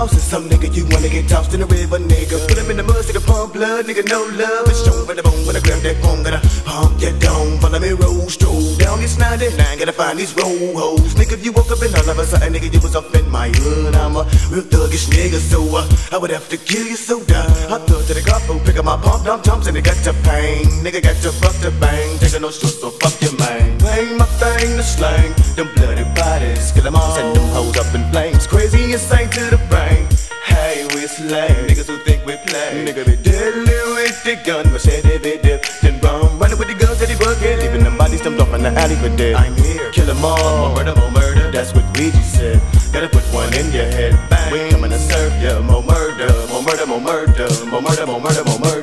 boss is some nigga you wanna get tossed in the river, nigga. Put him in the mud, nigga, pump blood, nigga, no love. It's strong for the bone when I grab that phone, gotta pump your dome. Follow me, roll, stroll down this 99, gotta find these roll hoes. Nigga, if you woke up and all of a sudden, nigga, you was up in my hood. I'm a real thuggish nigga, so uh, I would have to kill you so die. I thug to the couple, pick up my pump, dump, dumps, and they got to pain. Nigga, got to fuck the bang, taking no shit, so fuck your man. Bang my thing to slang, them bloody bodies, kill them all, machete be dip, then run, running with the guns that he bucket, leaving them bodies dumped off in the alley for dead. I'm here, kill them all, more murder, more murder. That's what Ouija said. Gotta put one in your head, bang. We coming to serve ya, more murder, more murder, more murder, more murder, more murder, more murder.